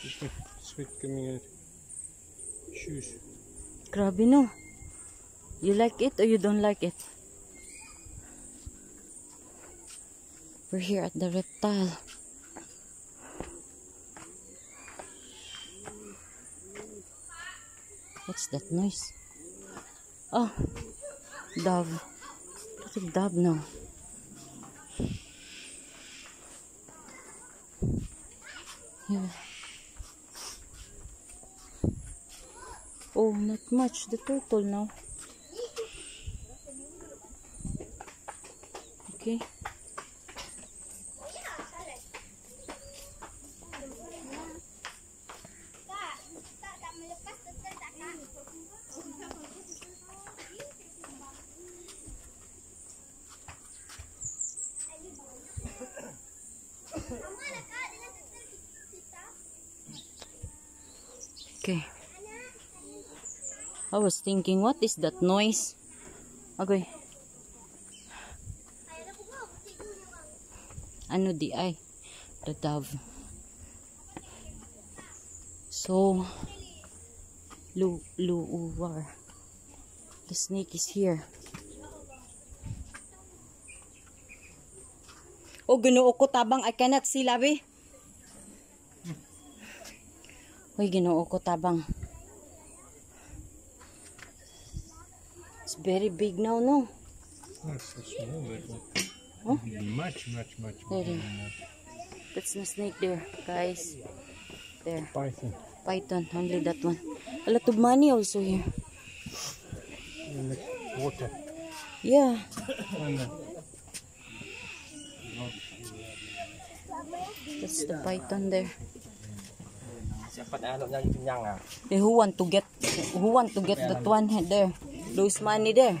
Sweat coming out. Shoes. Grabe no. You like it or you don't like it? We're here at the reptile. What's that noise? Oh, dove. At dove now. Yeah. Oh, not much. The turtle now. Okay. Okay. I was thinking, what is that noise? Okay. Ano di ay? The dove. So, lu luuwar. The snake is here. Oh, ginoo ko tabang. I cannot see, labi. Uy, ginoo ko tabang. Very big now, no? Not so small that. Huh? Much, much, much There bigger it than that. That's the snake there, guys. There. Python. Python, only that one. A lot of money also here. In the water. Yeah. That's the python there. Siapa nak nak jadi kenyang ah. Eh, who want to get who want to get that one head there? Lose money there.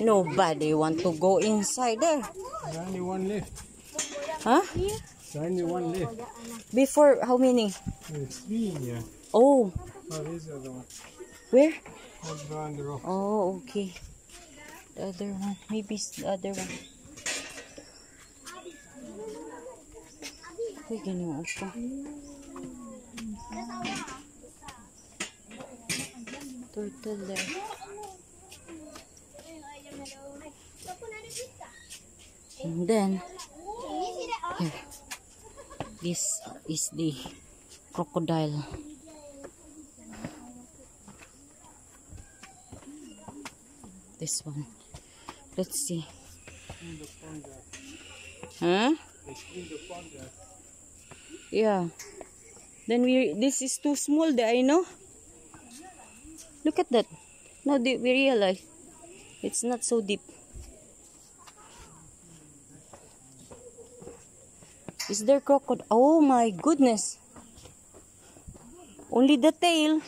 Nobody want to go inside there. There's only one left. Huh? There's only one left. Before how many? There's three in here. Oh, Oh, there's the other one. where? The rock. Oh, okay. The other one. Maybe it's the other one. Uy, ginoo ko. Turtle there. And then, here. This is the crocodile. This one. Let's see. Huh? Yeah. Then we this is too small there, I know. Look at that. Now we realize it's not so deep. Is there crocodile? Oh my goodness. Only the tail.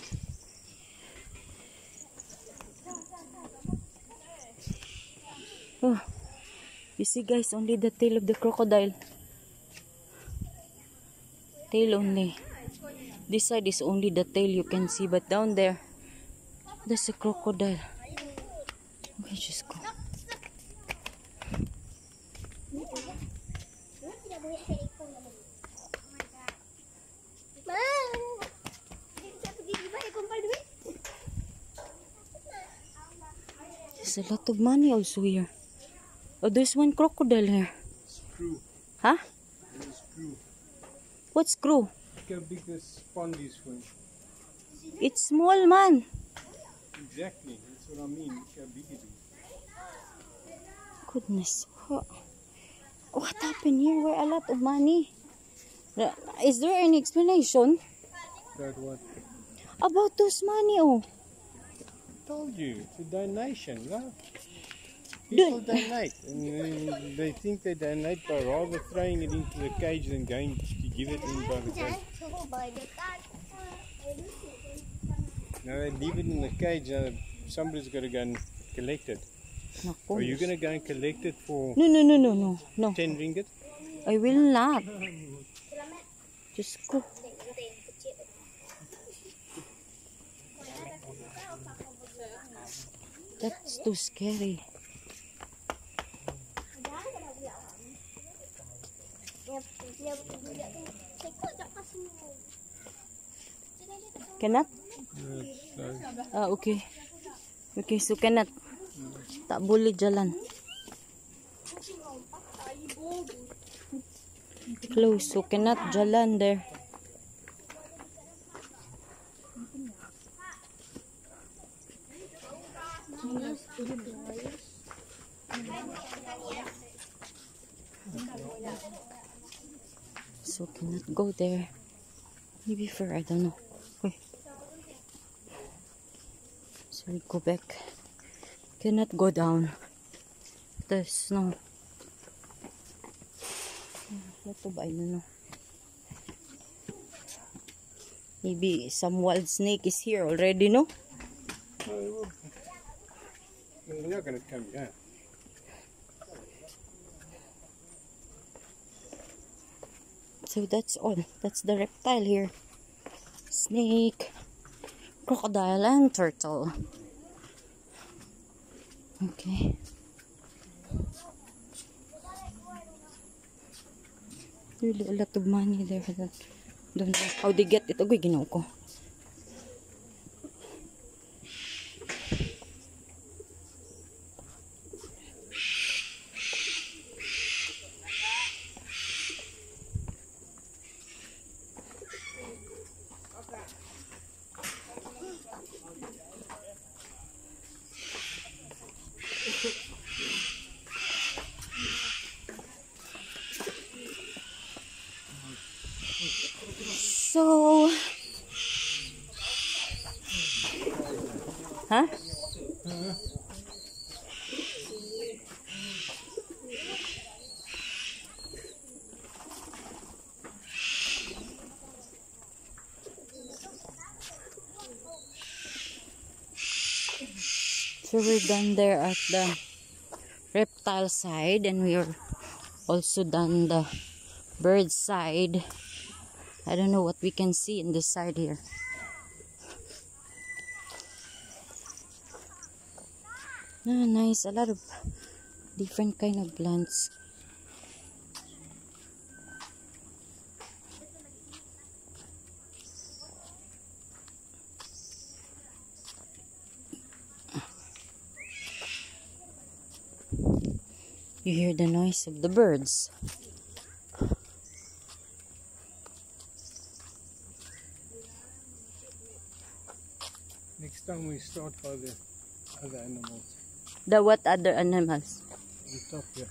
Oh. You see guys, only the tail of the crocodile. Tail only. This side is only the tail you can see, but down there, there's a crocodile. Okay, just go. There's a lot of money also here. Oh, there's one crocodile here. Screw. Huh? There's screw. What screw? Look how big this pond is for. It's small, man. Exactly. That's what I mean. Look how big it is. Goodness. What, happened here? Where a lot of money? Is there any explanation That what? about those money? Oh, told you. It's a donation. People donate. And they, think they donate by rather throwing it into the cage than going to give it in by the cage. Now they leave it in the cage. Uh, somebody's got to go and collect it. naku. Are you going to go and collect it for No, no, no, no, no, no. 10 ringgit? I will not. Just go. That's too scary. Cannot? Ah, okay. Okay, so cannot. Tak boleh jalan. Close, so cannot jalan there. Cannot go there. Maybe for I don't know. Wait. So we go back. Cannot go down. There's snow. What to? I don't know. Maybe some wild snake is here already, no? To come here. So that's all. That's the reptile here. Snake, crocodile, and turtle. Okay. Really a lot of money there. I don't, know how they get it. Agoy, ginaw ko. So we're done there at the reptile side and we are also done the bird side. I don't know what we can see in this side here. Ah, nice. A lot of different kind of plants. You hear the noise of the birds. Next time we start by the other animals. The what other animals? On top here.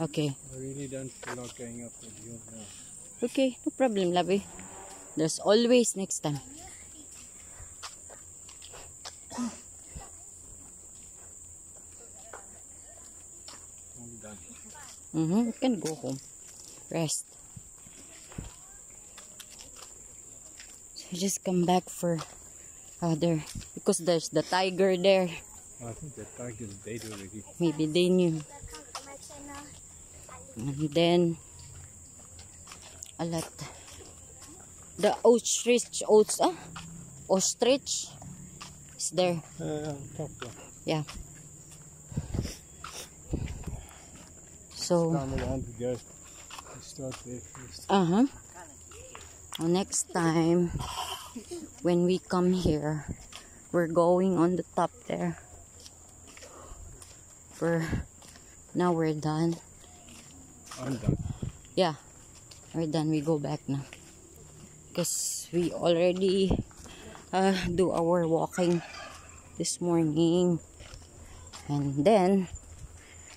Okay. I really don't feel like going up the hill now. Okay, no problem, Labi. There's always next time. I'm done. Mm-hmm. You can go home. Rest. So just come back for other because there's the tiger there. I think the tiger's dead already. Maybe they knew. And then a lot. The ostrich, oats, ah, ostrich is there. Uh, top there. Yeah. So. Time around we go. Start there first. Uh-huh. Well, next time, when we come here, we're going on the top there. We're, now we're done. I'm done. Yeah, we're done. We go back now. Because we already uh, do our walking this morning. And then,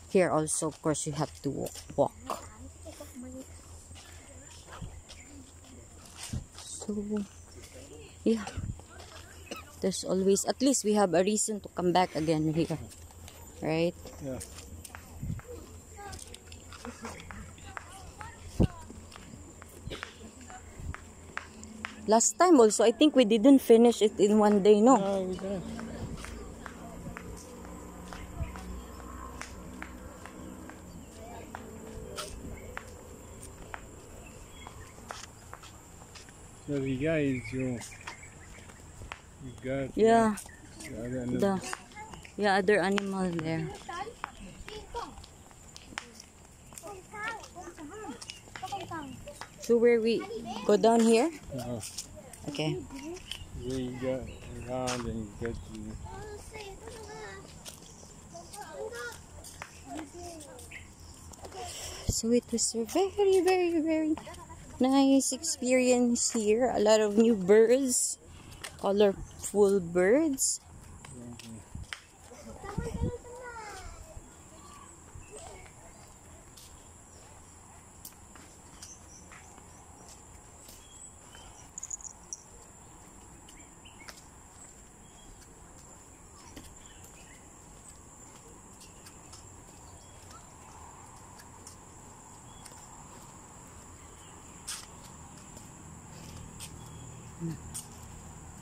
here also, of course, you have to walk. walk. So, yeah. There's always, at least we have a reason to come back again here. Right? Yeah. Last time also, I think we didn't finish it in one day, no? No, we don't. So the guy is your you got Yeah, the yeah other animal there. So where we go down here? Uh, Okay. you go around and go to So it was a very, very, very nice experience here. A lot of new birds, colorful birds.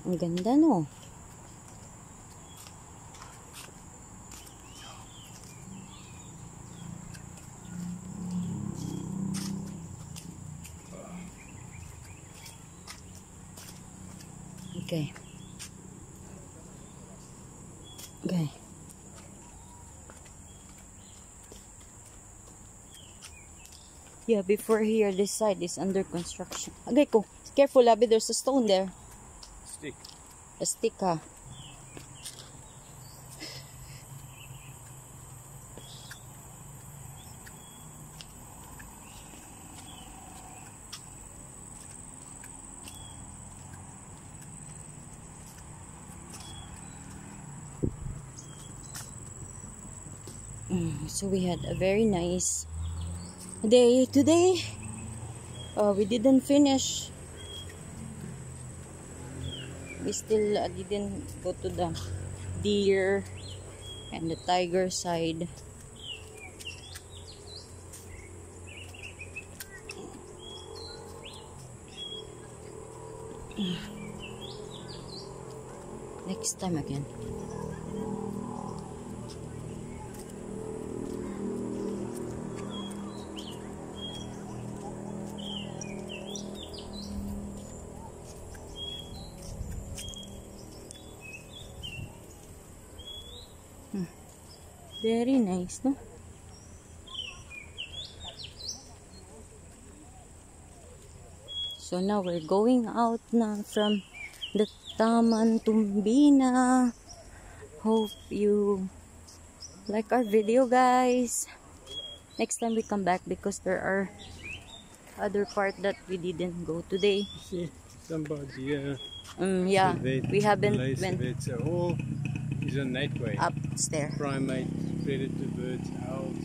Ang ganda no. Okay. Okay. Yeah, before here, this side is under construction. Okay, ko. Careful, Abby. There's a stone there. stick. A stick, ha. Mm, So we had a very nice day today. Uh, we didn't finish we still uh, didn't go to the deer and the tiger side next time again very nice no? So now we're going out na from the Taman Tumbina. Hope you like our video guys. Next time we come back because there are other part that we didn't go today. See somebody uh, um yeah we haven't went It. So all is a netway. upstairs. Primate, birds, flamingo.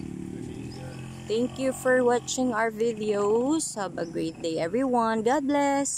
Thank you for watching our videos. Have a great day, everyone. God bless.